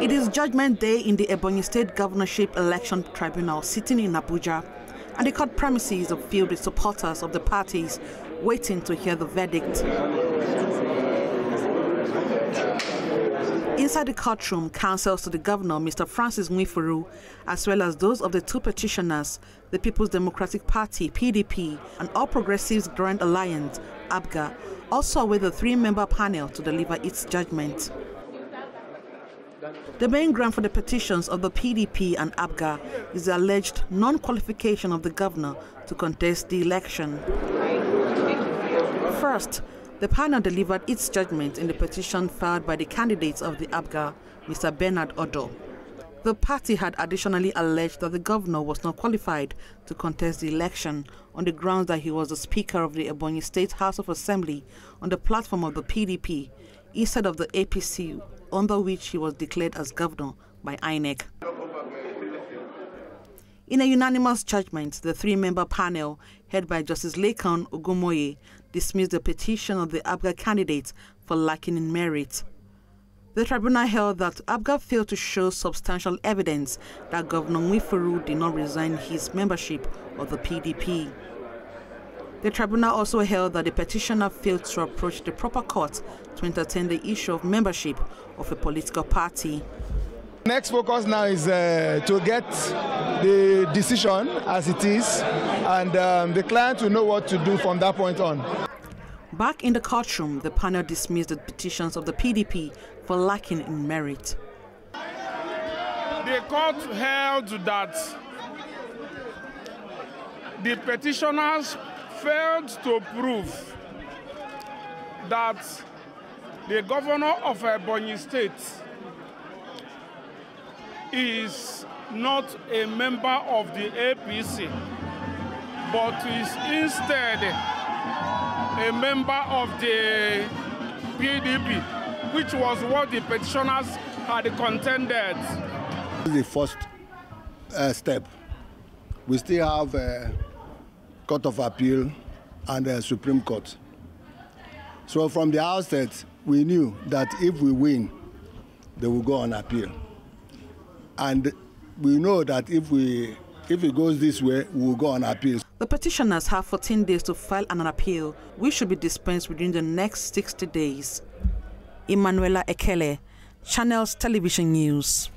It is judgment day in the Ebonyi State Governorship Election Tribunal sitting in Abuja, and the court premises are filled with supporters of the parties waiting to hear the verdict. Inside the courtroom, counsels to the governor, Mr. Francis Nwifuru, as well as those of the two petitioners, the People's Democratic Party, PDP, and All Progressives Grand Alliance, APGA, also with a three-member panel to deliver its judgment. The main ground for the petitions of the PDP and APGA is the alleged non-qualification of the governor to contest the election. First, the panel delivered its judgment in the petition filed by the candidates of the APGA, Mr. Bernard Odo. The party had additionally alleged that the governor was not qualified to contest the election on the grounds that he was the Speaker of the Ebonyi State House of Assembly on the platform of the PDP instead of the APC under which he was declared as governor by INEC. In a unanimous judgment, the three-member panel, headed by Justice Lekan Ogunmoye, dismissed the petition of the APGA candidate for lacking in merit. The tribunal held that APGA failed to show substantial evidence that Governor Nwifuru did not resign his membership of the PDP. The tribunal also held that the petitioner failed to approach the proper court to entertain the issue of membership of a political party. Next focus now is uh, to get the decision as it is, and um, the client will know what to do from that point on. Back in the courtroom, the panel dismissed the petitions of the PDP for lacking in merit. The court held that the petitioners failed to prove that the governor of Ebonyi State is not a member of the APC, but is instead a member of the PDP, which was what the petitioners had contended. This is The first uh, step. We still have a Court of Appeal and the Supreme Court. So from the outset, we knew that if we win, they will go on appeal. And we know that if we if it goes this way, we will go on appeal. The petitioners have 14 days to file an appeal, which should be dispensed within the next 60 days. Emanuela Ekele, Channels Television News.